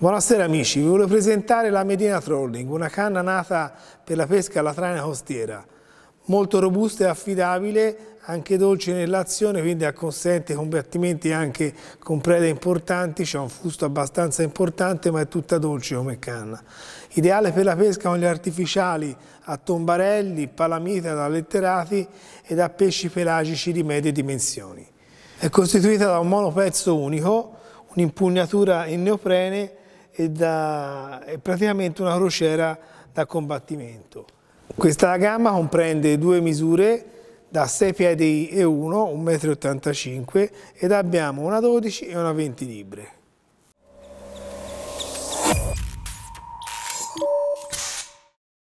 Buonasera amici, vi voglio presentare la Medina Trolling, una canna nata per la pesca alla traina costiera. Molto robusta e affidabile, anche dolce nell'azione, quindi acconsente combattimenti anche con prede importanti, c'è un fusto abbastanza importante ma è tutta dolce come canna. Ideale per la pesca con gli artificiali a tombarelli, palamita da letterati e da pesci pelagici di medie dimensioni. È costituita da un monopezzo unico, un'impugnatura in neoprene e, da, è praticamente una crociera da combattimento. Questa gamma comprende due misure da 6 piedi e 1, 1,85 m ed abbiamo una 12 e una 20 libre.